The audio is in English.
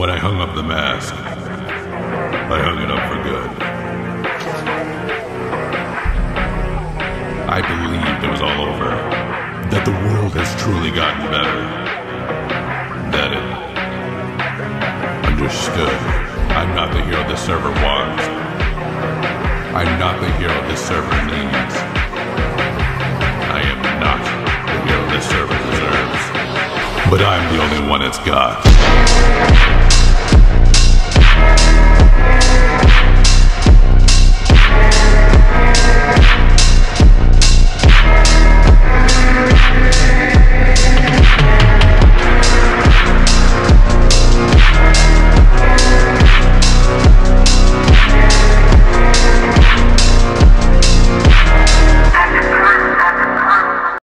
When I hung up the mask, I hung it up for good. I believed it was all over. That the world has truly gotten better. That it understood I'm not the hero this server wants. I'm not the hero this server needs. I am not the hero this server deserves. But I'm the only one it's got.